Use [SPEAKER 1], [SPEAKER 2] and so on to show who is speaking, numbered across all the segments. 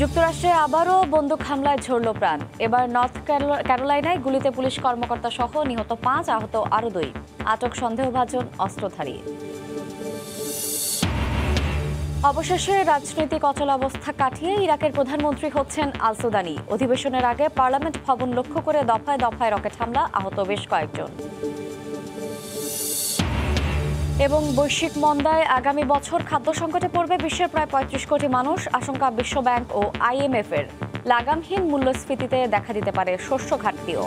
[SPEAKER 1] যুক্তরাষ্ট্রে আবারও বন্দুক হামলায় ঝরল প্রাণ। এবার নর্থ ক্যারো- ক্যারোলাইনায় গুলিতে পুলিশ কর্মকর্তা সহ নিহত পাঁচ আহত, আরও দুই। আটক সন্দেহভাজন অস্ত্রধারী। অবশেষে রাজনৈতিক অচলাবস্থা কাটিয়ে ইরাকের প্রধানমন্ত্রী হচ্ছেন আলসুদানি। অধিবেশনের আগে পার্লামেন্ট ভবন লক্ষ্য করে দফায় দফায় রকেট হামলা, আহত বেশ কয়েকজন। এবং বৈশ্বিক মন্দায় আগামী বছর খাদ্য সংকটে পড়বে বিশ্বের প্রায় পঁয়ত্রিশ কোটি মানুষ, আশঙ্কা বিশ্বব্যাংক ও আইএমএফ এর লাগামহীন মূল্যস্ফীতিতে দেখা দিতে পারে শস্য ঘাটতিও।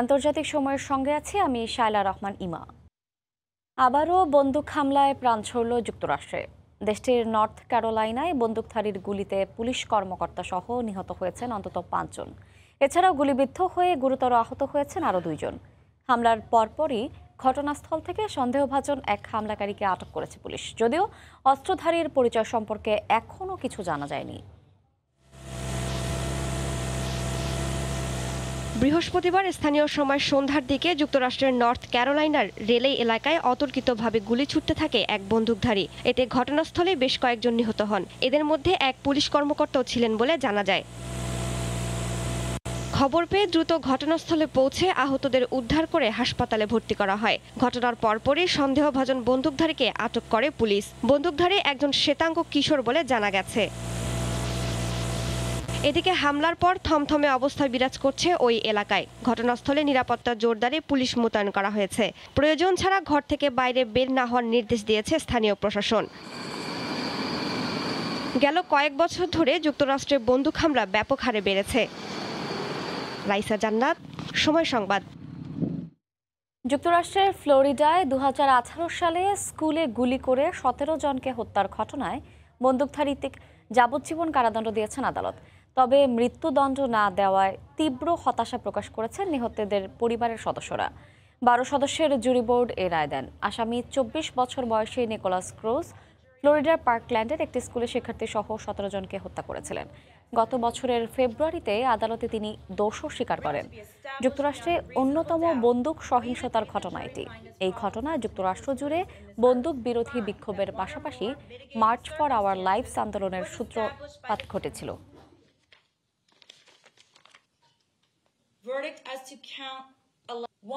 [SPEAKER 1] আন্তর্জাতিক সময়ের সঙ্গে আছি আমি শায়লা রহমান ইমা। আবারও বন্দুক হামলায় প্রাণ ছড়ল যুক্তরাষ্ট্রে। দেশটির নর্থ ক্যারোলাইনায় বন্দুকধারীর গুলিতে পুলিশ কর্মকর্তা সহ নিহত হয়েছেন অন্তত পাঁচজন। এছাড়াও গুলিবিদ্ধ হয়ে গুরুতর আহত হয়েছেন আরও দুইজন। হামলার পরপরই ঘটনাস্থল থেকে সন্দেহভাজন এক হামলাকারীকে আটক করেছে পুলিশ। যদিও অস্ত্রধারীর পরিচয় সম্পর্কে এখনও কিছু জানা যায়নি।
[SPEAKER 2] বৃহস্পতিবার স্থানীয় সময় সন্ধ্যার দিকে যুক্তরাষ্ট্রের নর্থ ক্যারোলাইনার রেলে এলাকায় অতর্কিতভাবে গুলি ছুটতে থাকে এক বন্দুকধারী। এতে ঘটনাস্থলে বেশ কয়েকজন নিহত হন। এদের মধ্যে এক পুলিশ কর্মকর্তাও ছিলেন বলে জানা যায়। খবর পেয়ে দ্রুত ঘটনাস্থলে পৌঁছে আহতদের উদ্ধার করে হাসপাতালে ভর্তি করা হয়। ঘটনার পরপরই সন্দেহভাজন বন্দুকধারীকে আটক করে পুলিশ। বন্দুকধারী একজন শ্বেতাঙ্গ কিশোর বলে জানা গেছে। এদিকে হামলার পর থমথমে অবস্থা বিরাজ করছে ওই এলাকায়। ঘটনাস্থলে নিরাপত্তা জোরদারে পুলিশ মোতায়েন করা হয়েছে। প্রয়োজন ছাড়া ঘর থেকে বাইরে বের না হওয়ার নির্দেশ দিয়েছে স্থানীয় প্রশাসন। গেল কয়েক বছর ধরে যুক্তরাষ্ট্রে বন্দুক হামলা ব্যাপক হারে বেড়েছে। রাইসা জান্নাত, সময় সংবাদ।
[SPEAKER 1] যুক্তরাষ্ট্রের ফ্লোরিডায় দু হাজার আঠারো সালে স্কুলে গুলি করে সতেরো জনকে হত্যার ঘটনায় বন্দুকধারীতে যাবজ্জীবন কারাদণ্ড দিয়েছেন আদালত। তবে মৃত্যুদণ্ড না দেওয়ায় তীব্র হতাশা প্রকাশ করেছেন নিহতদের পরিবারের সদস্যরা। বারো সদস্যের জুরি বোর্ড এ রায় দেন। আসামি চব্বিশ বছর বয়সী নিকোলাস ক্রুজ ফ্লোরিডার পার্কল্যান্ডের একটি স্কুলে শিক্ষার্থী সহ সতেরো জনকে হত্যা করেছিলেন। গত বছরের ফেব্রুয়ারিতে আদালতে তিনি দোষও স্বীকার করেন। যুক্তরাষ্ট্রে অন্যতম বন্দুক সহিংসতার ঘটনা এটি। এই ঘটনা যুক্তরাষ্ট্র জুড়ে বন্দুক বিরোধী বিক্ষোভের পাশাপাশি মার্চ ফর আওয়ার লাইফস আন্দোলনের সূত্রপাত ঘটেছিল।
[SPEAKER 3] Verdict as to count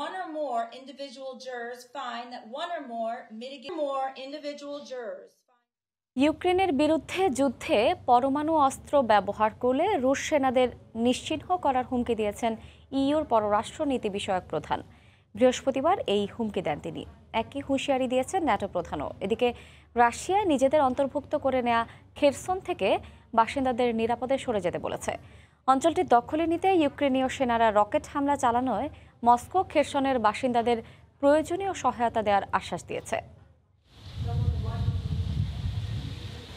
[SPEAKER 3] one or more individual jurors find that one or more mitigate more individual jurors
[SPEAKER 1] ইউক্রেনের বিরুদ্ধে যুদ্ধে পরমাণু অস্ত্র ব্যবহার করলে রুশ সেনাদের নিশ্চিহ্ন করার হুমকি দিয়েছেন ইউর পররাষ্ট্র নীতি বিষয়ক প্রধান। বৃহস্পতিবার এই হুমকি দেন তিনি। একই হুঁশিয়ারি দিয়েছেন ন্যাটো প্রধানও। এদিকে রাশিয়া নিজেদের অন্তর্ভুক্ত করে নেয়া খেরসন থেকে বাসিন্দাদের নিরাপদে সরে যেতে বলেছে। অঞ্চলটি দখলে নিতে ইউক্রেনীয় সেনারা রকেট হামলা চালানোয় মস্কো খেরসনের বাসিন্দাদের প্রয়োজনীয় সহায়তা দেওয়ার আশ্বাস দিয়েছে।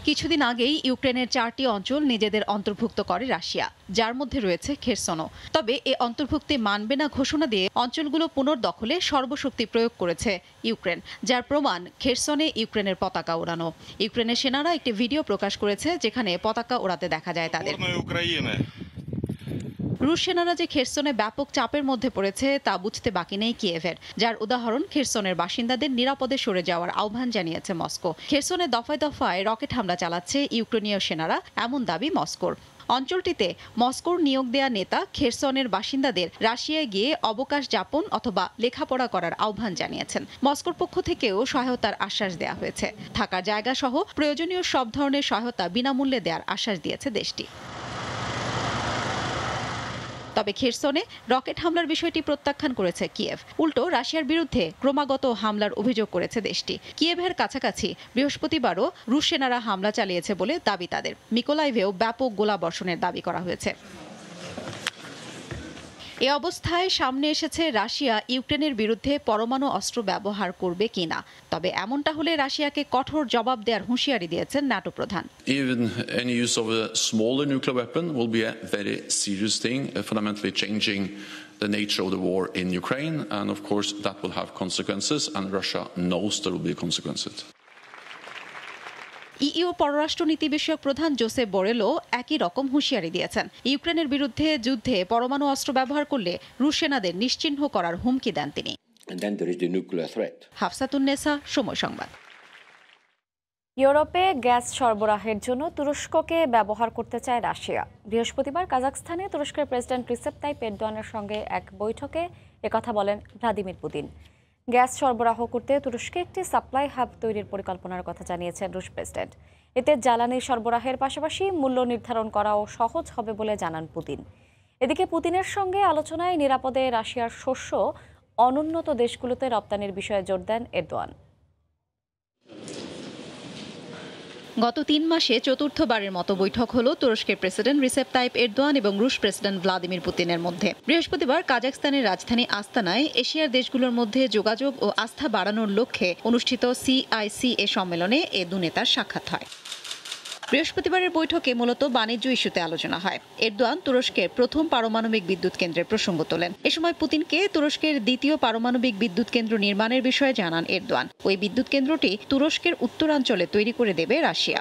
[SPEAKER 4] কিছুদিন আগেই ইউক্রেনের চারটি অঞ্চল নিজেদের অন্তর্ভুক্ত করে রাশিয়া যার মধ্যে রয়েছে খেরসনও। তবে এ অন্তর্ভুক্তি মানবে না ঘোষণা দিয়ে অঞ্চলগুলো পুনর্দখলে সর্বশক্তি প্রয়োগ করেছে ইউক্রেন যার প্রমাণ খেরসনে ইউক্রেনের পতাকা ওড়ানো। ইউক্রেনের সেনারা একটি ভিডিও প্রকাশ করেছে যেখানে পতাকা ওড়াতে দেখা যায় তাদের। রুশ সেনারা যে খেরসনে ব্যাপক চাপের মধ্যে পড়েছে তা বুঝতে বাকি নেই কিয়েভের, যার উদাহরণ খেরসনের বাসিন্দাদের নিরাপদে সরে যাওয়ার আহ্বান জানিয়েছে মস্কো। খেরসনে দফায় দফায় রকেট হামলা চালাচ্ছে ইউক্রেনীয় সেনারা, এমন দাবি মস্কোর। অঞ্চলটিতে মস্কোর নিয়োগ দেয়া নেতা খেরসনের বাসিন্দাদের রাশিয়ায় গিয়ে অবকাশ যাপন অথবা লেখাপড়া করার আহ্বান জানিয়েছেন। মস্কোর পক্ষ থেকেও সহায়তার আশ্বাস দেওয়া হয়েছে। থাকার জায়গা সহ প্রয়োজনীয় সব ধরনের সহায়তা বিনামূল্যে দেওয়ার আশ্বাস দিয়েছে দেশটি। তবে খেরসনে রকেট হামলার বিষয়টি প্রত্যাখ্যান করেছে কিয়েভ। উল্টো, রাশিয়ার বিরুদ্ধে ক্রমাগত হামলার অভিযোগ করেছে দেশটি। কিয়েভের কাছাকাছি বৃহস্পতিবারও রুশ সেনারা হামলা চালিয়েছে বলে দাবি তাদের। মিকোলাইভেও ব্যাপক গোলাবর্ষণের দাবি করা হয়েছে। এ অবস্থায় সামনে এসেছে রাশিয়া, ইউক্রেনের বিরুদ্ধে পরমাণু অস্ত্র ব্যবহার করবে কিনা। তবে এমনটা হলে রাশিয়াকে কঠোর জবাব দেওয়ার হুঁশিয়ারি দিয়েছেন নাটো প্রধান।
[SPEAKER 5] Even any use of a smaller nuclear weapon will be changing the nature in Ukraine of course, that will have consequences, and
[SPEAKER 4] EU পররাষ্ট্রনীতি বিষয়ক প্রধান জোসেফ বোরেলো একই রকম হুঁশিয়ারি দিয়েছেন। ইউক্রেনের বিরুদ্ধে যুদ্ধে পরমাণু অস্ত্র ব্যবহার করলে রুশ সেনাদের নিশ্চিহ্ন করার হুমকি দেন তিনি. হাফসাতুন্নেসা সময় সংবাদ।
[SPEAKER 1] ইউরোপে গ্যাস সরবরাহের জন্য তুরস্ককে ব্যবহার করতে চায় রাশিয়া। বৃহস্পতিবার কাজাকস্তানে তুরস্কের প্রেসিডেন্ট রিসেপ তাইপ এরদোয়ানের সঙ্গে এক বৈঠকে একথা বলেন ভ্লাদিমির পুতিন। গ্যাস সরবরাহ করতে তুরস্কে একটি সাপ্লাই হাব তৈরির পরিকল্পনার কথা জানিয়েছেন রুশ প্রেসিডেন্ট। এতে জ্বালানি সরবরাহের পাশাপাশি মূল্য নির্ধারণ করাও সহজ হবে বলে জানান পুতিন। এদিকে পুতিনের সঙ্গে আলোচনায় নিরাপদে রাশিয়ার শস্য অনুন্নত দেশগুলোতে রপ্তানির বিষয়ে জোর দেন এরদোয়ান।
[SPEAKER 4] গত তিন মাসে চতুর্থবারের মতো বৈঠক হলো তুরস্কের প্রেসিডেন্ট রিসেপ তাইপ এরদোয়ান এবং রুশ প্রেসিডেন্ট ভ্লাদিমির পুতিনের মধ্যে। বৃহস্পতিবার কাজাকস্তানের রাজধানী আস্তানায় এশিয়ার দেশগুলোর মধ্যে যোগাযোগ ও আস্থা বাড়ানোর লক্ষ্যে অনুষ্ঠিত সিআইসিএ সম্মেলনে এ দু নেতার সাক্ষাৎ হয়। বৃহস্পতিবারের বৈঠকে মূলত বাণিজ্য ইস্যুতে আলোচনা হয়। এরদোয়ান তুরস্কের প্রথম পারমাণবিক বিদ্যুৎ কেন্দ্রের প্রসঙ্গ তোলেন। এ সময় পুতিনকে তুরস্কের দ্বিতীয় পারমাণবিক বিদ্যুৎ কেন্দ্র নির্মাণের বিষয়ে জানান এরদোয়ান। ওই বিদ্যুৎ কেন্দ্রটি তুরস্কের উত্তরাঞ্চলে তৈরি করে দেবে রাশিয়া।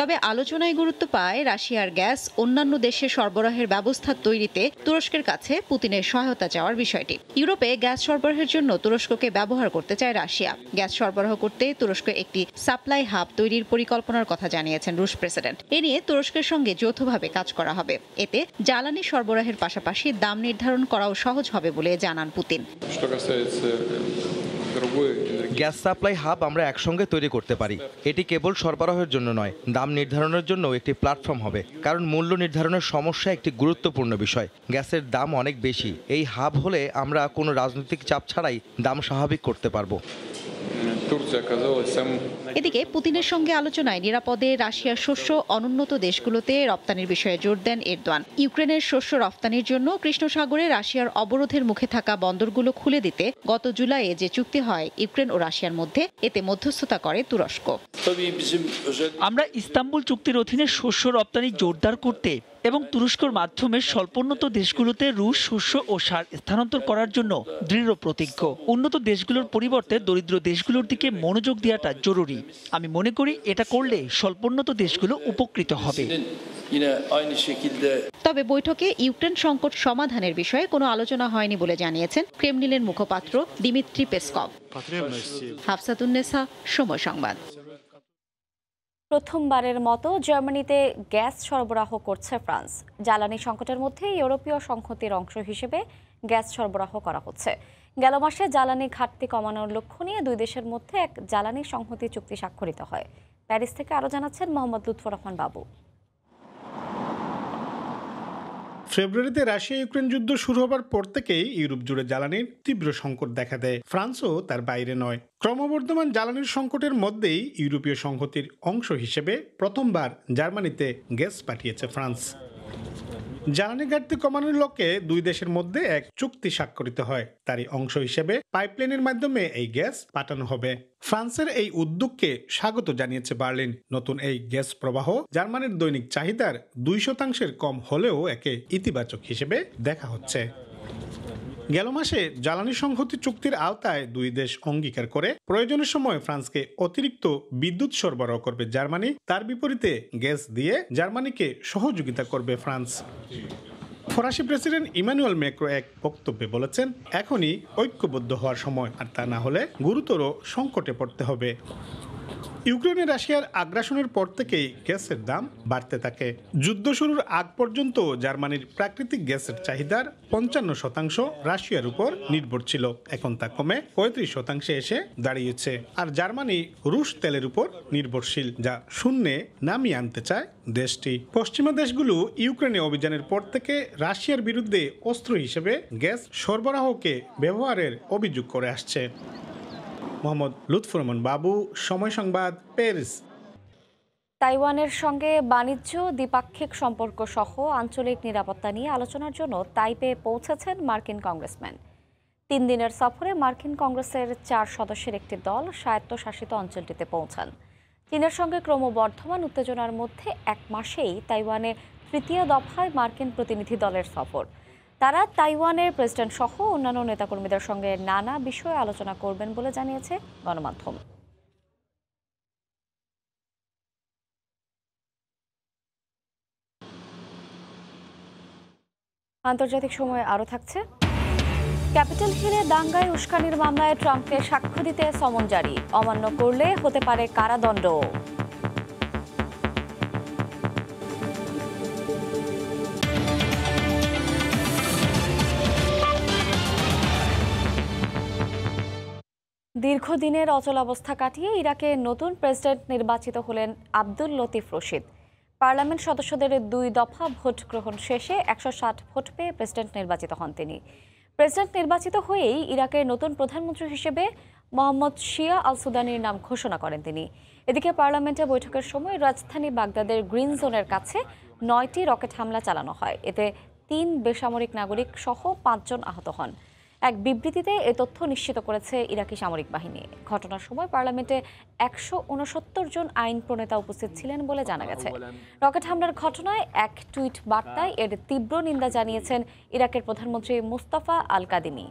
[SPEAKER 4] তবে আলোচনায় গুরুত্ব পায় রাশিয়ার গ্যাস অন্যান্য দেশে সরবরাহের ব্যবস্থা তৈরিতে তুরস্কের কাছে পুতিনের সহায়তা চাওয়ার বিষয়টি। ইউরোপে গ্যাস সরবরাহের জন্য তুরস্ককে ব্যবহার করতে চায় রাশিয়া। গ্যাস সরবরাহ করতে তুরস্ক একটি সাপ্লাই হাব তৈরির পরিকল্পনার কথা জানিয়েছেন রুশ প্রেসিডেন্ট। এ নিয়ে তুরস্কের সঙ্গে যৌথভাবে কাজ করা হবে। এতে জ্বালানি সরবরাহের পাশাপাশি দাম নির্ধারণ করাও সহজ হবে বলে জানান পুতিন।
[SPEAKER 6] গ্যাস সাপ্লাই হাব আমরা একসঙ্গে তৈরি করতে পারি। এটি কেবল সরবরাহের জন্য নয় দাম নির্ধারণের জন্য একটি প্ল্যাটফর্ম হবে। কারণ মূল্য নির্ধারণের সমস্যা একটি গুরুত্বপূর্ণ বিষয়। গ্যাসের দাম অনেক বেশি। এই হাব হলে আমরা কোনো রাজনৈতিক চাপ ছাড়াই দাম স্বাভাবিক করতে পারব।
[SPEAKER 4] এদিকে পুতিনের সঙ্গে আলোচনায় নিরাপদে রাশিয়ার শস্য অনুন্নত দেশগুলোতে রপ্তানির বিষয়ে জোর দেন এরদোয়ান। ইউক্রেনের শস্য রপ্তানির জন্য কৃষ্ণ সাগরে রাশিয়ার অবরোধের মুখে থাকা বন্দরগুলো খুলে দিতে গত জুলাইয়ে যে চুক্তি হয় ইউক্রেন ও রাশিয়ার মধ্যে। এতে মধ্যস্থতা করে তুরস্ক।
[SPEAKER 7] আমরা ইস্তাম্বুল চুক্তির অধীনে শস্য রপ্তানি জোরদার করতে এবং তুরস্কর মাধ্যমে স্বল্পোন্নত দেশগুলোতে রুশ, শস্য ও সার স্থানান্তর করার জন্য দৃঢ় প্রতিজ্ঞ। উন্নত দেশগুলোর পরিবর্তে দরিদ্র দেশগুলোর দিকে মনোযোগ দেওয়াটা জরুরি। আমি মনে করি এটা করলে স্বল্পোন্নত দেশগুলো উপকৃত হবে।
[SPEAKER 4] তবে বৈঠকে ইউক্রেন সংকট সমাধানের বিষয়ে কোনো আলোচনা হয়নি বলে জানিয়েছেন ক্রেমলিনের মুখপাত্র দিমিত্রি পেসকভ। হাফসাতুন্নেসা সময় সংবাদ।
[SPEAKER 1] প্রথমবারের মতো জার্মানিতে গ্যাস সরবরাহ করছে ফ্রান্স। জ্বালানি সংকটের মধ্যে ইউরোপীয় সংহতির অংশ হিসেবে গ্যাস সরবরাহ করা হচ্ছে। গেল মাসে জ্বালানি ঘাটতি কমানোর লক্ষ্য নিয়ে দুই দেশের মধ্যে এক জ্বালানি সংহতি চুক্তি স্বাক্ষরিত হয়। প্যারিস থেকে আরও জানাচ্ছেন মোহাম্মদ লুৎফর রহমান বাবু।
[SPEAKER 8] ফেব্রুয়ারিতে রাশিয়া ইউক্রেন যুদ্ধ শুরু হবার পর থেকেই ইউরোপ জুড়ে জ্বালানির তীব্র সংকট দেখা দেয়। ফ্রান্সও তার বাইরে নয়। ক্রমবর্ধমান জ্বালানির সংকটের মধ্যেই ইউরোপীয় সংহতির অংশ হিসেবে প্রথমবার জার্মানিতে গ্যাস পাঠিয়েছে ফ্রান্স। জ্বালানি ঘাটতি কমানোর লক্ষ্যে দুই দেশের মধ্যে এক চুক্তি স্বাক্ষরিত হয়। তারই অংশ হিসেবে পাইপলাইনের মাধ্যমে এই গ্যাস পাঠানো হবে। ফ্রান্সের এই উদ্যোগকে স্বাগত জানিয়েছে বার্লিন। নতুন এই গ্যাস প্রবাহ জার্মানির দৈনিক চাহিদার দুই শতাংশের কম হলেও একে ইতিবাচক হিসেবে দেখা হচ্ছে। গেল মাসে জ্বালানি সংহতি চুক্তির আওতায় দুই দেশ অঙ্গীকার করে। প্রয়োজনের সময় ফ্রান্সকে অতিরিক্ত বিদ্যুৎ সরবরাহ করবে জার্মানি। তার বিপরীতে গ্যাস দিয়ে জার্মানিকে সহযোগিতা করবে ফ্রান্স। ফরাসি প্রেসিডেন্ট ইমানুয়েল ম্যাক্রো এক বক্তব্যে বলেছেন, এখনই ঐক্যবদ্ধ হওয়ার সময়, আর তা না হলে গুরুতর সংকটে পড়তে হবে। ইউক্রেনে রাশিয়ার আগ্রাসনের পর থেকেই গ্যাসের দাম বাড়তে থাকে। যুদ্ধ শুরুর আগ পর্যন্ত জার্মানির প্রাকৃতিক গ্যাসের চাহিদার পঞ্চান্ন শতাংশ রাশিয়ার উপর নির্ভর ছিল। এখন তা কমে পঁয়ত্রিশ শতাংশে এসে দাঁড়িয়েছে। আর জার্মানি রুশ তেলের উপর নির্ভরশীল, যা শূন্যে নামিয়ে আনতে চায় দেশটি। পশ্চিমা দেশগুলো ইউক্রেনে অভিযানের পর থেকে রাশিয়ার বিরুদ্ধে অস্ত্র হিসেবে গ্যাস সরবরাহকে ব্যবহারের অভিযোগ করে আসছে। মোহাম্মদ লুৎফুর রহমান, বাবু, সময় সংবাদ প্যারিস
[SPEAKER 1] তাইওয়ানের সঙ্গে বাণিজ্য, দ্বিপাক্ষিক সম্পর্ক সহ আঞ্চলিক নিরাপত্তা নিয়ে আলোচনার জন্য তাইপে পৌঁছেছেন মার্কিন কংগ্রেসম্যান। তিন দিনের সফরে মার্কিন কংগ্রেসের চার সদস্যের একটি দল স্বায়ত্তশাসিত অঞ্চলটিতে পৌঁছান। চীনের সঙ্গে ক্রমবর্ধমান উত্তেজনার মধ্যে এক মাসেই তাইওয়ানে তৃতীয় দফায় মার্কিন প্রতিনিধি দলের সফর। তারা তাইওয়ানের প্রেসিডেন্ট সহ অন্যান্য নেতাকর্মীদের সঙ্গে নানা বিষয়ে আলোচনা করবেন বলে জানিয়েছে গণমাধ্যম। আন্তর্জাতিক সময় আরও থাকছে। ক্যাপিটাল হিলে দাঙ্গায় উস্কানির মামলায় ট্রাম্পকে সাক্ষ্য দিতে সমন জারি। অমান্য করলে হতে পারে কারাদণ্ড দীর্ঘদিনের অচলাবস্থা কাটিয়ে ইরাকে নতুন প্রেসিডেন্ট নির্বাচিত হলেন আব্দুল লতিফ রশিদ। পার্লামেন্ট সদস্যদের দুই দফা ভোট গ্রহণ শেষে একশো ষাট ভোট পেয়ে প্রেসিডেন্ট নির্বাচিত হন তিনি। প্রেসিডেন্ট নির্বাচিত হয়েই ইরাকের নতুন প্রধানমন্ত্রী হিসেবে মোহাম্মদ শিয়া আল সুদানির নাম ঘোষণা করেন তিনি। এদিকে পার্লামেন্টে বৈঠকের সময় রাজধানী বাগদাদের গ্রিন জোনের কাছে নয়টি রকেট হামলা চালানো হয়। এতে তিন বেসামরিক নাগরিক সহ পাঁচজন আহত হন। এক বিবৃতিতে এ তথ্য নিশ্চিত করেছে ইরাকি সামরিক বাহিনী। ঘটনার সময় পার্লামেন্টে একশো উনসত্তর জন আইন প্রণেতা উপস্থিত ছিলেন বলে জানা গেছে। রকেট হামলার ঘটনায় এক টুইট বার্তায় এর তীব্র নিন্দা জানিয়েছেন ইরাকের প্রধানমন্ত্রী মুস্তাফা আল কাদিমি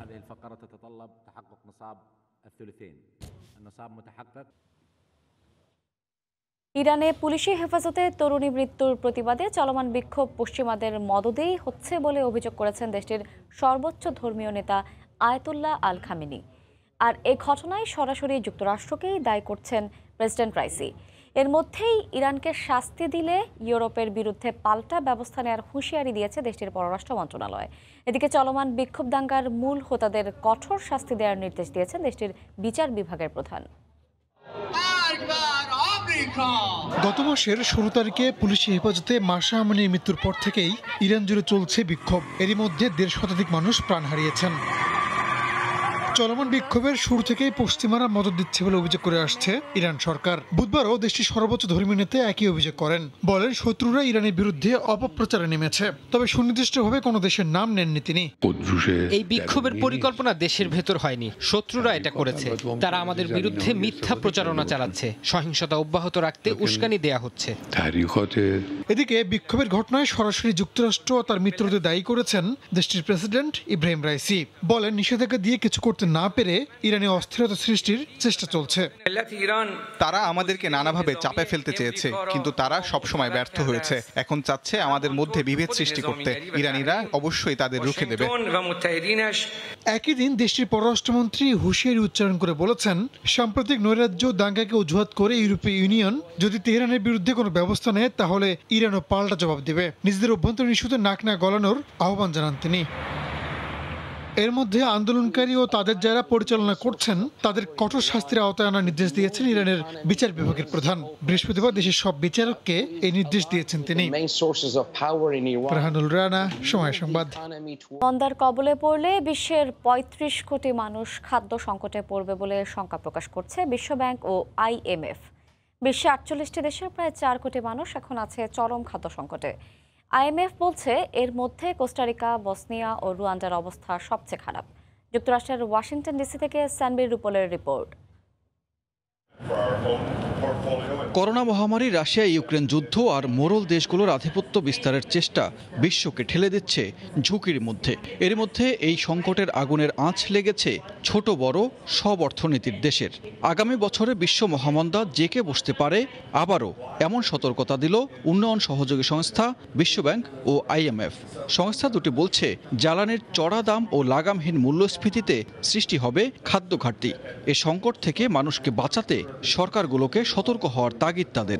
[SPEAKER 1] ইরানে পুলিশি হেফাজতে তরুণী মৃত্যুর প্রতিবাদে চলমান বিক্ষোভ পশ্চিমাদের মদদেই হচ্ছে বলে অভিযোগ করেছেন দেশটির সর্বোচ্চ ধর্মীয় নেতা আয়তুল্লাহ আল খামিনি। আর এ ঘটনায় সরাসরি যুক্তরাষ্ট্রকেই দায়ী করছেন প্রেসিডেন্ট রাইসি। এর মধ্যেই ইরানকে শাস্তি দিলে ইউরোপের বিরুদ্ধে পাল্টা ব্যবস্থা নেওয়ার হুঁশিয়ারি দিয়েছে দেশটির পররাষ্ট্র মন্ত্রণালয়। এদিকে চলমান বিক্ষোভ দাঙ্গার মূল হোতাদের কঠোর শাস্তি দেওয়ার নির্দেশ দিয়েছেন দেশটির বিচার বিভাগের প্রধান।
[SPEAKER 9] গত মাসের ষোলো তারিখে পুলিশি হেফাজতে মাসা আমিনের মৃত্যুর পর থেকেই ইরান জুড়ে চলছে বিক্ষোভ। এরই মধ্যে দেড় শতাধিক মানুষ প্রাণ হারিয়েছেন। চলমান বিক্ষোভের শুরু থেকেই পশ্চিমারা মদত দিচ্ছে বলে অভিযোগ করে আসছে ইরান সরকার। বুধবারও দেশটির সর্বোচ্চ ধর্মীয় নেতা একই অভিযোগ করেন। বলেন শত্রুরা ইরানের বিরুদ্ধে অপপ্রচারে নেমেছে। তবে সুনির্দিষ্টভাবে কোনো দেশের নাম নেননি তিনি।
[SPEAKER 10] এই বিক্ষোভের পরিকল্পনা দেশের ভেতর হয়নি। শত্রুরা এটা করেছে। তারা আমাদের বিরুদ্ধে মিথ্যা প্রচারণা চালাচ্ছে। সহিংসতা অব্যাহত রাখতে উস্কানি দেয়া হচ্ছে।
[SPEAKER 9] এদিকে বিক্ষোভের ঘটনায় সরাসরি যুক্তরাষ্ট্র ও তার মিত্রদের দায়ী করেছেন দেশটির প্রেসিডেন্ট ইব্রাহিম রাইসি। বলেন নিষেধাজ্ঞা দিয়ে কিছু করতে না পেরে ইরানে অস্থিরতা সৃষ্টির চেষ্টা চলছে।
[SPEAKER 11] তারা আমাদেরকে নানাভাবে চাপে ফেলতে চেয়েছে, কিন্তু তারা সবসময় ব্যর্থ হয়েছে। এখন চাচ্ছে আমাদের মধ্যে বিভেদ সৃষ্টি করতে। ইরানিরা অবশ্যই তাদের রুখে দেবে।
[SPEAKER 9] একই দিন দেশটির পররাষ্ট্রমন্ত্রী হুশিয়ারি উচ্চারণ করে বলেছেন, সাম্প্রতিক নৈরাজ্য দাঙ্গাকে অজুহাত করে ইউরোপীয় ইউনিয়ন যদি তেহরানের বিরুদ্ধে কোনো ব্যবস্থা নেয়, তাহলে ইরানও পাল্টা জবাব দেবে। নিজেদের অভ্যন্তরীণ ইস্যুতে নাক না গলানোর আহ্বান জানান তিনি। এর মধ্যে আন্দোলনকারী ও তাদের যারা পরিচালনা করছেন তাদের কঠোর শাস্তির আওতায় আনার নির্দেশ দিয়েছেন ইরানের বিচার বিভাগের প্রধান। বৃহস্পতিবার দেশের সব বিচারককে এই নির্দেশ দিয়েছেন তিনি। রাহানুল রানা সময় সংবাদ।
[SPEAKER 1] মন্দার কবলে পড়লে বিশ্বের ৩৫ কোটি মানুষ খাদ্য সংকটে পড়বে বলে শঙ্কা প্রকাশ করছে বিশ্বব্যাংক ও আইএমএফ বিশ্বে আটচল্লিশটি দেশের প্রায় চার কোটি মানুষ এখন আছে চরম খাদ্য সংকটে। আইএমএফ বলছে এর মধ্যে কোস্টারিকা বসনিয়া ও রুয়ান্ডার অবস্থা সবচেয়ে খারাপ। যুক্তরাষ্ট্রের ওয়াশিংটন ডিসি থেকে স্যানবি রুপলের রিপোর্ট।
[SPEAKER 12] করোনা মহামারী রাশিয়া ইউক্রেন যুদ্ধ আর মোরল দেশগুলোর আধিপত্য বিস্তারের চেষ্টা বিশ্বকে ঠেলে দিচ্ছে ঝুঁকির মধ্যে। এর মধ্যে এই সংকটের আগুনের আঁচ লেগেছে ছোট, বড়, সব অর্থনীতির দেশের। আগামী বছরে বিশ্ব মহামন্দা জেকে বসতে পারে আবারও এমন সতর্কতা দিল উন্নয়ন সহযোগী সংস্থা বিশ্বব্যাংক ও আইএমএফ সংস্থা দুটি বলছে, জ্বালানির চড়া দাম ও লাগামহীন মূল্যস্ফীতিতে সৃষ্টি হবে খাদ্য ঘাটতি। এ সংকট থেকে মানুষকে বাঁচাতে সরকারগুলোকে সতর্ক হওয়ার তাগিদ তাদের।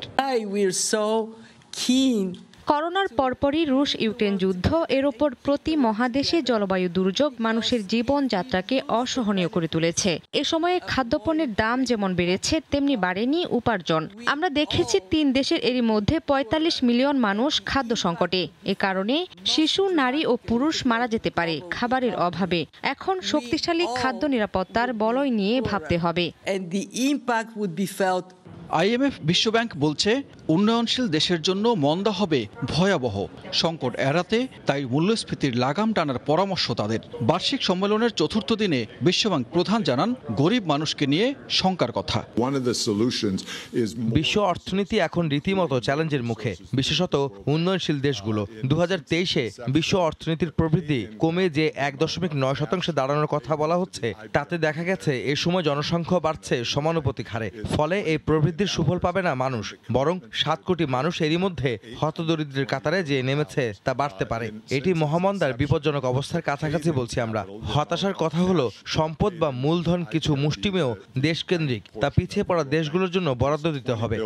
[SPEAKER 13] করোনার পরপরই রুশ ইউক্রেন যুদ্ধ, এর ওপর প্রতি মহাদেশে জলবায়ু দুর্যোগ মানুষের জীবনযাত্রাকে অসহনীয় করে তুলেছে। এ সময়ে খাদ্যপণ্যের দাম যেমন বেড়েছে, তেমনি বাড়েনি উপার্জন। আমরা দেখেছি তিন দেশের এরই মধ্যে ৪৫ মিলিয়ন মানুষ খাদ্য সংকটে। এ কারণে শিশু, নারী ও পুরুষ মারা যেতে পারে খাবারের অভাবে। এখন শক্তিশালী খাদ্য নিরাপত্তার বলয় নিয়ে ভাবতে হবে।
[SPEAKER 12] আইএমএফ বিশ্বব্যাংক বলছে উন্নয়নশীল দেশের জন্য মন্দা হবে ভয়াবহ। সংকট এড়াতে তাই মূল্যস্ফীতির লাগাম টানার পরামর্শ তাদের। বার্ষিক সম্মেলনের চতুর্থ দিনে বিশ্বব্যাংক প্রধান জানান গরিব মানুষকে নিয়ে শঙ্কার কথা।
[SPEAKER 6] বিশ্ব অর্থনীতি এখন রীতিমতো চ্যালেঞ্জের মুখে বিশেষত উন্নয়নশীল দেশগুলো। দু তেইশে বিশ্ব অর্থনীতির প্রবৃদ্ধি কমে যে এক দশমিক নয় শতাংশে দাঁড়ানোর কথা বলা হচ্ছে তাতে দেখা গেছে এ সময় জনসংখ্যা বাড়ছে সমানুপাতিক হারে। ফলে এই প্রবৃদ্ধি সমৃদ্ধির সুফল পাবে না মানুষ, বরং সাত কোটি মানুষ এরই মধ্যে হতদরিদ্রের কাতারে যে নেমেছে তা বাড়তে পারে। এটি মহামন্দার বিপজ্জনক অবস্থার কাছাকাছি বলছি আমরা। হতাশার কথা হলো, সম্পদ বা মূলধন কিছু মুষ্টিমেয়, দেশকেন্দ্রিক, তা পিছিয়ে পড়া দেশগুলোর জন্য বরাদ্দ দিতে হবে।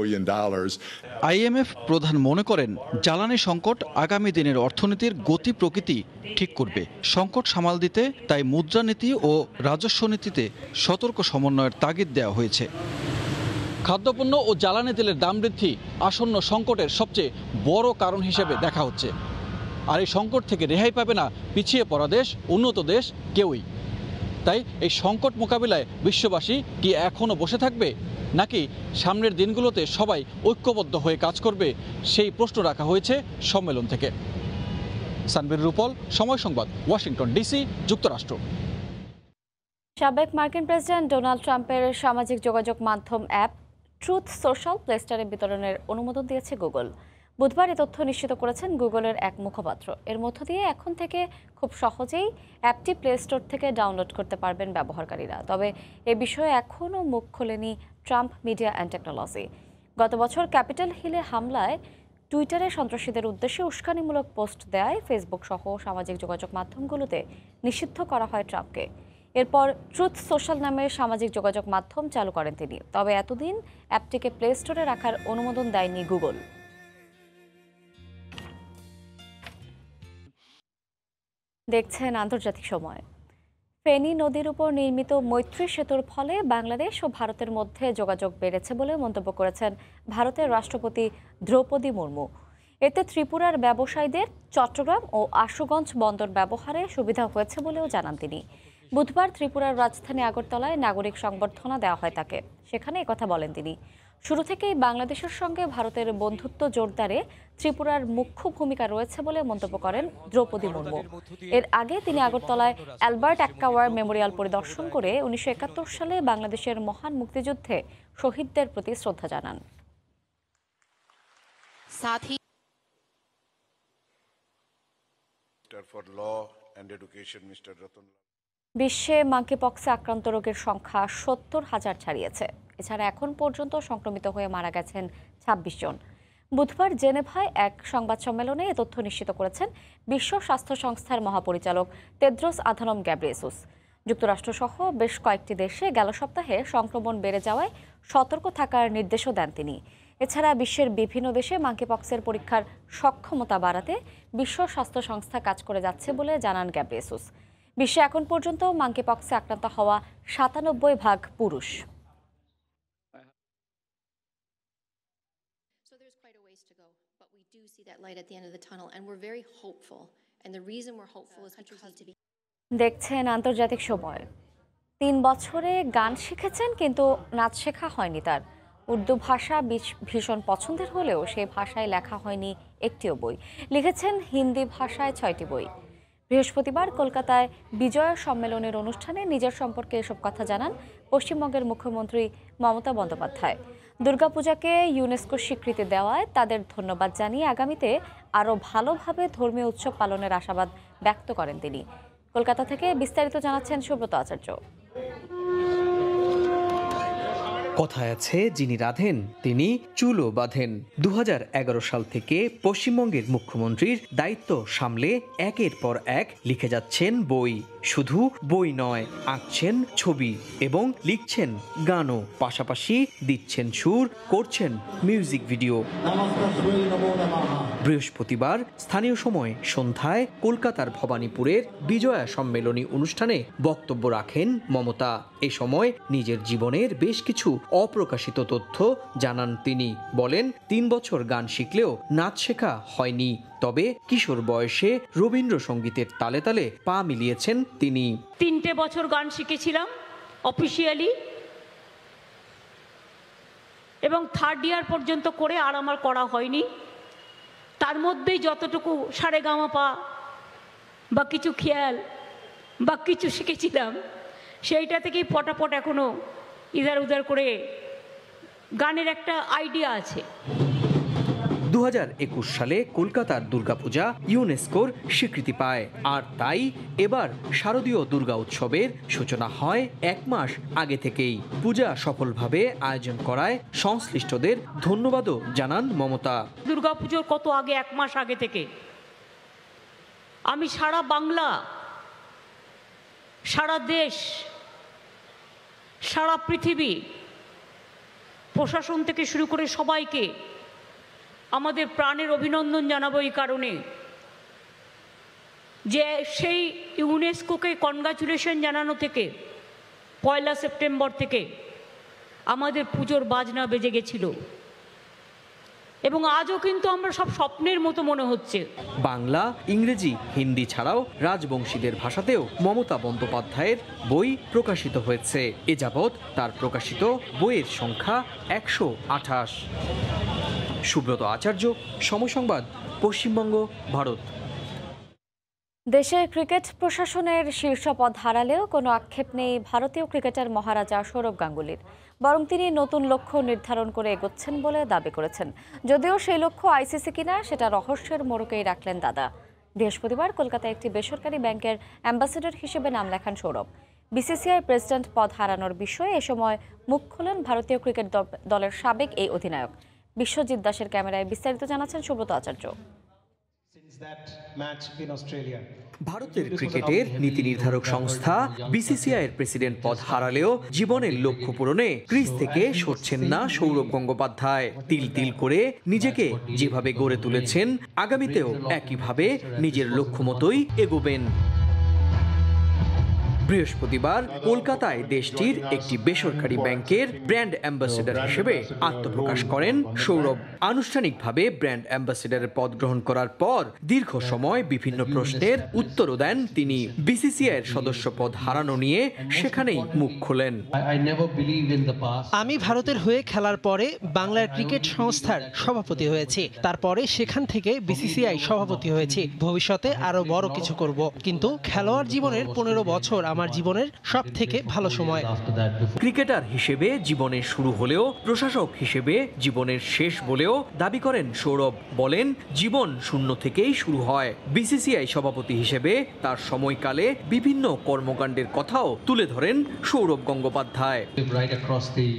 [SPEAKER 12] আইএমএফ প্রধান মনে করেন, জ্বালানি সংকট আগামী দিনের অর্থনীতির গতি প্রকৃতি ঠিক করবে। সংকট সামাল দিতে, তাই মুদ্রানীতি ও রাজস্ব নীতিতে সতর্ক সমন্বয়ের তাগিদ দেওয়া হয়েছে। খাদ্যপণ্য ও জ্বালানি তেলের দাম বৃদ্ধি আসন্ন সংকটের সবচেয়ে বড় কারণ হিসেবে দেখা হচ্ছে। আর এই সংকট থেকে রেহাই পাবে না পিছিয়ে পড়া দেশ, উন্নত দেশ কেউই। তাই এই সংকট মোকাবিলায় বিশ্ববাসী কি এখনও বসে থাকবে? নাকি সামনের দিনগুলোতে সবাই ঐক্যবদ্ধ হয়ে কাজ করবে? সেই প্রশ্ন রাখা হয়েছে সম্মেলন থেকে। সানবীর রুপল, সময় সংবাদ, ওয়াশিংটন ডিসি, যুক্তরাষ্ট্র।
[SPEAKER 1] সাবেক মার্কিন প্রেসিডেন্ট ডোনাল্ড ট্রাম্পের সামাজিক যোগাযোগ মাধ্যম অ্যাপ ট্রুথ সোশ্যাল প্লে স্টোরে বিতরণের অনুমোদন দিয়েছে গুগল। বুধবার এ তথ্য নিশ্চিত করেছেন গুগলের এক মুখপাত্র। এর মধ্য দিয়ে এখন থেকে খুব সহজেই অ্যাপটি প্লে স্টোর থেকে ডাউনলোড করতে পারবেন ব্যবহারকারীরা। তবে এ বিষয়ে এখনও মুখ খোলেনি ট্রাম্প মিডিয়া অ্যান্ড টেকনোলজি। গত বছর ক্যাপিটাল হিলে হামলায় টুইটারে সন্ত্রাসীদের উদ্দেশ্যে উস্কানিমূলক পোস্ট দেয় ফেসবুক সহ সামাজিক যোগাযোগ মাধ্যমগুলোতে। নিষিদ্ধ করা হয় ট্রাম্পকে। এরপর ট্রুথ সোশ্যাল নামের সামাজিক যোগাযোগ মাধ্যম চালু করেন তিনি। তবে এতদিন অ্যাপটিকে প্লে স্টোরে রাখার অনুমোদন দেয়নি গুগল। দেখছেন আন্তর্জাতিক সময়। ফেনী নদীর উপর নির্মিত মৈত্রী সেতুর ফলে বাংলাদেশ ও ভারতের মধ্যে যোগাযোগ বেড়েছে বলে মন্তব্য করেছেন ভারতের রাষ্ট্রপতি দ্রৌপদী মুর্মু। এতে ত্রিপুরার ব্যবসায়ীদের চট্টগ্রাম ও আশুগঞ্জ বন্দর ব্যবহারে সুবিধা হয়েছে বলেও জানান তিনি। বুধবার ত্রিপুরার রাজধানী আগরতলায় নাগরিক সংবর্ধনা দেওয়া হয় তাকে। সেখানে কথা বলেন তিনি। শুরু থেকেই বাংলাদেশের সঙ্গে ভারতের বন্ধুত্ব জোরদারে ত্রিপুরার মুখ্য ভূমিকা রয়েছে বলে মন্তব্য করেন দ্রৌপদী মুর্মু। এর আগে তিনি আগরতলায় অ্যালবার্ট অ্যাক্কাওয়ার মেমোরিয়াল পরিদর্শন করে উনিশশো একাত্তর সালে বাংলাদেশের মহান মুক্তিযুদ্ধে শহীদদের প্রতি শ্রদ্ধা জানান।
[SPEAKER 14] for law and education mr
[SPEAKER 1] বিশ্বে মাঙ্কিপক্সে আক্রান্ত রোগের সংখ্যা সত্তর হাজার ছাড়িয়েছে। এছাড়া এখন পর্যন্ত সংক্রমিত হয়ে মারা গেছেন ছাব্বিশ জন। বুধবার জেনেভায় এক সংবাদ সম্মেলনে এ তথ্য নিশ্চিত করেছেন বিশ্ব স্বাস্থ্য সংস্থার মহাপরিচালক তেদ্রোস আধানম গ্যাব্রিয়েসুস যুক্তরাষ্ট্রসহ বেশ কয়েকটি দেশে গেল সপ্তাহে সংক্রমণ বেড়ে যাওয়ায় সতর্ক থাকার নির্দেশও দেন তিনি। এছাড়া বিশ্বের বিভিন্ন দেশে মাঙ্কিপক্সের পরীক্ষার সক্ষমতা বাড়াতে বিশ্ব স্বাস্থ্য সংস্থা কাজ করে যাচ্ছে বলে জানান গ্যাব্রিয়েসুস বিশ্বে এখন পর্যন্ত মাঙ্কিপক্সে আক্রান্ত হওয়া সাতানব্বই ভাগ পুরুষ. দেখছেন আন্তর্জাতিক সময় তিন বছরে গান শিখেছেন কিন্তু নাচ শেখা হয়নি তার উর্দু ভাষা ভীষণ পছন্দের হলেও সে ভাষায় লেখা হয়নি একটিও বই লিখেছেন হিন্দি ভাষায় ছয়টি বই বৃহস্পতিবার কলকাতায় বিজয়া সম্মেলনের অনুষ্ঠানে নিজের সম্পর্কে এসব কথা জানান পশ্চিমবঙ্গের মুখ্যমন্ত্রী মমতা বন্দ্যোপাধ্যায়। দুর্গাপূজাকে ইউনেস্কো স্বীকৃতি দেওয়ায় তাদের ধন্যবাদ জানিয়ে আগামীতে আরও ভালোভাবে ধর্মীয় উৎসব পালনের আশাবাদ ব্যক্ত করেন তিনি। কলকাতা থেকে বিস্তারিত জানাচ্ছেন সুব্রত আচার্য।
[SPEAKER 15] কথায় আছে, যিনি রাধেন, তিনি চুলও বাঁধেন। দু হাজার এগারো সাল থেকে পশ্চিমবঙ্গের মুখ্যমন্ত্রীর দায়িত্ব সামলে একের পর এক লিখে যাচ্ছেন বই। শুধু বই নয়, আঁকছেন ছবি এবং লিখছেন গানও। পাশাপাশি দিচ্ছেন সুর, করছেন মিউজিক ভিডিও। বৃহস্পতিবার স্থানীয় সময় সন্ধ্যায় কলকাতার ভবানীপুরের বিজয়া সম্মেলনী অনুষ্ঠানে বক্তব্য রাখেন মমতা। এ সময় নিজের জীবনের বেশ কিছু অপ্রকাশিত তথ্য জানান তিনি। বলেন, তিন বছর গান শিখলেও নাচ শেখা হয়নি। তবে কিশোর বয়সে রবীন্দ্রসঙ্গীতের তালে তালে পা মিলিয়েছেন তিনি
[SPEAKER 16] তিনটে বছর গান শিখেছিলাম অফিসিয়ালি এবং থার্ড ইয়ার পর্যন্ত করে আর আমার করা হয়নি। তার মধ্যেই যতটুকু সারে গামাপা বা কিছু খেয়াল বা কিছু শিখেছিলাম, সেইটা থেকেই পটাপট এখনও ইধার উধার করে গানের একটা আইডিয়া আছে।
[SPEAKER 15] দু হাজার একুশ সালে কলকাতার দুর্গাপূজা ইউনেস্কোর স্বীকৃতি পায়। আর তাই এবার শারদীয় দুর্গা উৎসবের সূচনা হয় এক মাস আগে থেকেই। পূজা সফলভাবে আয়োজন করায় সংশ্লিষ্টদের ধন্যবাদও জানান মমতা।
[SPEAKER 16] দুর্গাপুজোর কত আগে? এক মাস আগে থেকে। আমি সারা বাংলা, সারা দেশ, সারা পৃথিবী প্রশাসন থেকে শুরু করে সবাইকে আমাদের প্রাণের অভিনন্দন জানাব এই কারণে। যে সেই ইউনেস্কোকে কনগ্রাচুলেশন জানানো থেকে, পয়লা সেপ্টেম্বর থেকে আমাদের পুজোর বাজনা বেজে গেছিল। এবং আজও কিন্তু আমরা সব স্বপ্নের মতো মনে হচ্ছে।
[SPEAKER 15] বাংলা, ইংরেজি, হিন্দি ছাড়াও রাজবংশীদের ভাষাতেও মমতা বন্দ্যোপাধ্যায়ের বই প্রকাশিত হয়েছে। এ যাবৎ তার প্রকাশিত বইয়ের সংখ্যা একশো আঠাশ। সুব্রত আচার্য, সমসংবাদ, পশ্চিমবঙ্গ, ভারত।
[SPEAKER 1] দেশের ক্রিকেট প্রশাসনের শীর্ষ পদ হারালেও কোনো আক্ষেপ নেই ভারতীয় ক্রিকেটার মহারাজা সৌরভ গাঙ্গুলির। বরং তিনি নতুন লক্ষ্য নির্ধারণ করে এগোচ্ছেন বলে দাবি করেছেন। যদিও সেই লক্ষ্য আইসিসি কিনা সেটা রহস্যের মোড়কেই রাখলেন দাদা। বৃহস্পতিবার কলকাতায় একটি বেসরকারি ব্যাংকের অ্যাম্বাসেডর হিসেবে নাম লেখান সৌরভ। বিসিসিআই প্রেসিডেন্ট পদ হারানোর বিষয়ে এ সময় মুখ খোলেন ভারতীয় ক্রিকেট দলের সাবেক এই অধিনায়ক। বিশ্বজিৎ দাসের ক্যামেরায় বিস্তারিত জানাচ্ছেন সুব্রত আচার্য।
[SPEAKER 15] ভারতের ক্রিকেটের নীতি নির্ধারক সংস্থা বিসিসিআই এর প্রেসিডেন্ট পদ হারালেও জীবনের লক্ষ্য পূরণে ক্রিজ থেকে সরছেন না সৌরভ গঙ্গোপাধ্যায়। তিল তিল করে নিজেকে যেভাবে গড়ে তুলেছেন আগামীতেও একইভাবে নিজের লক্ষ্য মতোই এগোবেন। বৃহস্পতিবার কলকাতায় দেশটির একটি বেসরকারি ব্যাংকের ব্র্যান্ড অ্যাম্বাসেডর হিসেবে আত্মপ্রকাশ করেন সৌরভ। আনুষ্ঠানিকভাবে ব্র্যান্ড অ্যাম্বাসেডরের পদ গ্রহণ করার পর দীর্ঘ সময় বিভিন্ন প্রশ্নের উত্তরও দেন তিনি। বিসিসিআই এর সদস্য পদ হারানো নিয়ে সেখানেই মুখ খোলেন।
[SPEAKER 17] আমি ভারতের হয়ে খেলার পরে বাংলার ক্রিকেট সংস্থার সভাপতি হয়েছি। তারপরে সেখান থেকে বিসিসিআই সভাপতি হয়েছি। ভবিষ্যতে আরও বড় কিছু করব। কিন্তু খেলোয়াড় জীবনের পনেরো বছর আমার জীবনের সব থেকে ভালো সময়।
[SPEAKER 15] ক্রিকেটার হিসেবে জীবনের শুরু হলেও প্রশাসক হিসেবে জীবনের শেষ বলেও দাবি করেন সৌরভ। বলেন জীবন শূন্য থেকেই শুরু হয়। বিসিসিআই সভাপতি হিসেবে তার সময়কালে বিভিন্ন কর্মকাণ্ডের কথাও তুলে ধরেন সৌরভ গঙ্গোপাধ্যায়।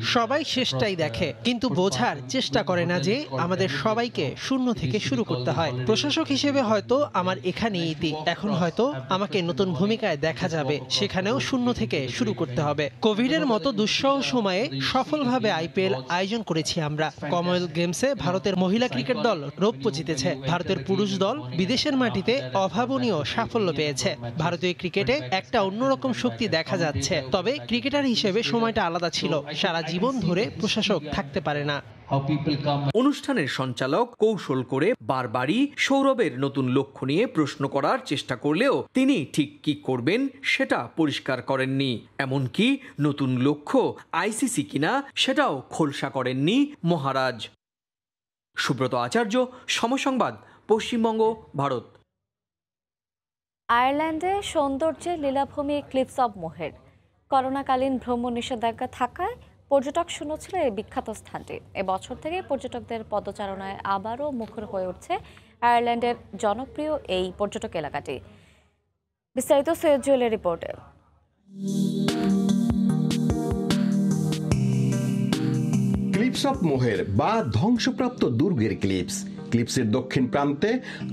[SPEAKER 17] সবাই শেষটাই দেখে কিন্তু বোঝার চেষ্টা করে না যে আমাদের সবাইকে শূন্য থেকে শুরু করতে হয়। প্রশাসক হিসেবে হয়তো আমার এখানে ইতি এখন হয়তো আমাকে নতুন ভূমিকায় দেখা যাবে সেখানেও শূন্য থেকে শুরু করতে হবে। কোভিডের মতো দুঃসহ সময়ে সফলভাবে আইপিএল আয়োজন করেছি আমরা। কমনওয়েলথ গেমসে ভারতের মহিলা ক্রিকেট দল রৌপ্য জিতেছে। ভারতের পুরুষ দল বিদেশের মাটিতে অভাবনীয় সাফল্য পেয়েছে। ভারতীয় ক্রিকেটে একটা অন্যরকম শক্তি দেখা যাচ্ছে। তবে ক্রিকেটার হিসেবে সময়টা আলাদা ছিল। সারা জীবন ধরে প্রশাসক থাকতে পারে না।
[SPEAKER 15] অনুষ্ঠানের সঞ্চালক কৌশল করে বারবারই সৌরভের নতুন লক্ষ্য নিয়ে প্রশ্ন করার চেষ্টা করলেও তিনি ঠিক কি করবেন সেটা পরিষ্কার করেননি। এমনকি নতুন লক্ষ্য আইসিসি কিনা সেটাও খোলসা করেননি মহারাজ। সুব্রত আচার্য সমসংবাদ পশ্চিমবঙ্গ ভারত।
[SPEAKER 1] আয়ারল্যান্ডে সৌন্দর্যের লীলাভূমি ক্লিপস অব মোহের করোনাকালীন ভ্রমণ নিষেধাজ্ঞা থাকায় পর্যটক শূন্য ছিল এই বিখ্যাত স্থানটি। এবছর থেকে পর্যটকদের পদচারণায় আবারও মুখর হয়ে উঠছে আয়ারল্যান্ডের জনপ্রিয় এই পর্যটক এলাকাটি। বিস্তারিত সৈয়দ জুয়েলের রিপোর্টে।
[SPEAKER 18] ক্লিপস অফ মোহের বা ধ্বংসপ্রাপ্ত দুর্গের ক্লিপস। ক্লিপসের দক্ষিণ প্রান্তে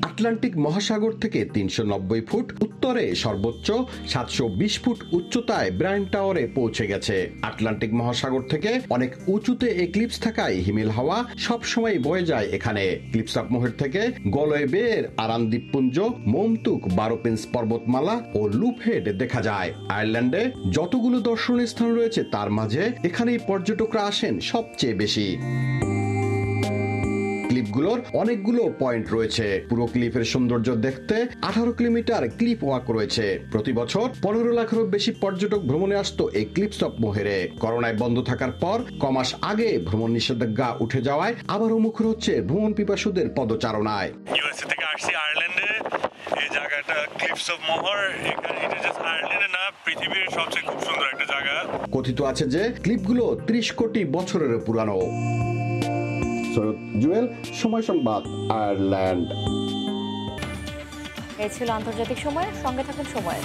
[SPEAKER 18] আটলান্টিক মহাসাগর থেকে তিনশো নব্বই ফুট উত্তরে সর্বোচ্চ, সাতশো বিশ ফুট উচ্চতায় ব্রাইন টাওয়ারে পৌঁছে গেছে। আটলান্টিক মহাসাগর থেকে অনেক উঁচুতে এই ক্লিপস থাকায় হিমেল হাওয়া সবসময় বয়ে যায় এখানে। ক্লিপস অফ মোহের থেকে গলয় বের আরাম দ্বীপপুঞ্জ মোমতুক বারো পিন্স পর্বতমালা ও লুপহেড দেখা যায়। আয়ারল্যান্ডে যতগুলো দর্শনীয় স্থান রয়েছে তার মাঝে এখানেই পর্যটকরা আসেন সবচেয়ে বেশি। ক্লিপগুলোর অনেকগুলো পয়েন্ট রয়েছে। পুরো ক্লিপের সৌন্দর্য দেখতে আঠারো কিলোমিটার ক্লিপ ওয়াক রয়েছে। প্রতি বছর পনেরো লাখেরও বেশি পর্যটক ভ্রমণে আসতো এই ক্লিপস অফ মোহেরে। করোনায় বন্ধ থাকার পর কমাস আগে ভ্রমণ নিষেধাজ্ঞা উঠে যাওয়ায় আবারও মুখর হচ্ছে ভ্রমণ পিপাসুদের পদচারণায়।
[SPEAKER 19] ইউএসএ থেকে আসছি আয়ারল্যান্ডে এই জায়গাটা ক্লিপস অফ মোহর। এখানে এটা জাস্ট আয়ারল্যান্ডে না পৃথিবীর সবচেয়ে খুব সুন্দর একটা জায়গা।
[SPEAKER 18] কথিত আছে যে ক্লিপগুলো ত্রিশ কোটি বছরের পুরানো। সৈয়দ জুয়েল সময় সংবাদ আয়ারল্যান্ড।
[SPEAKER 1] এই ছিল আন্তর্জাতিক সময় সঙ্গে থাকুন সময়।